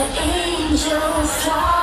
Angels angel fly.